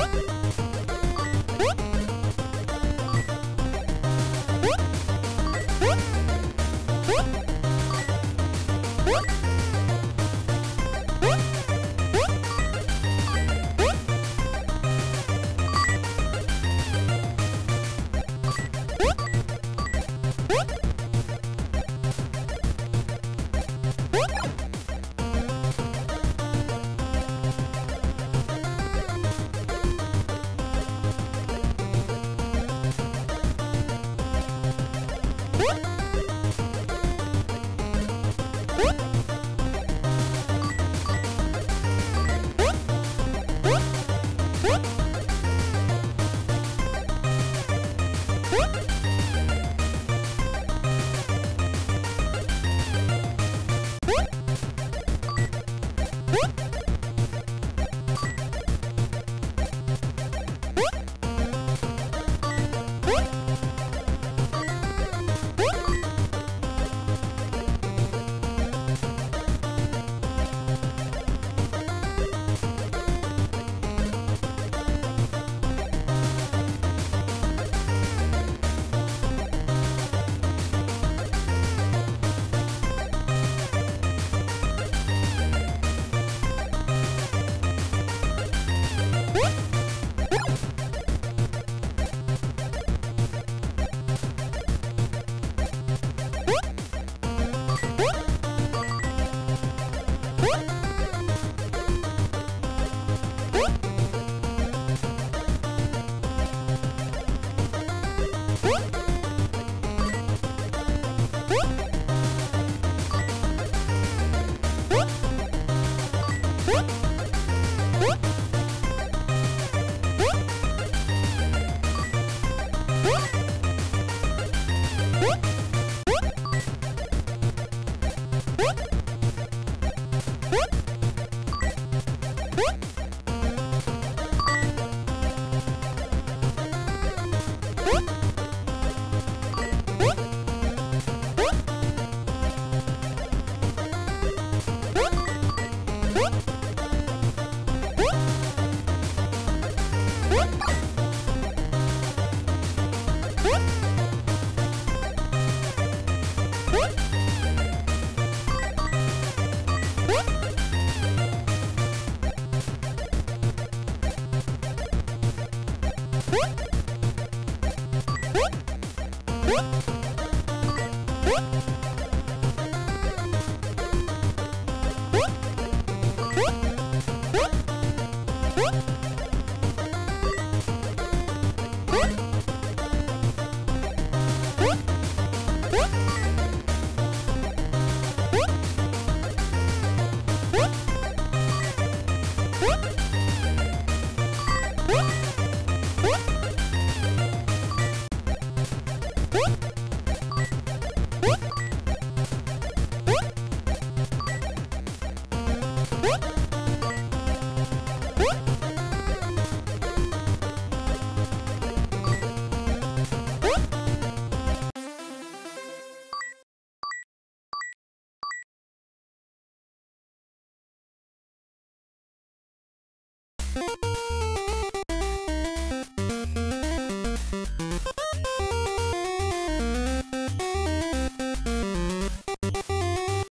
え! Woo! What? What? You.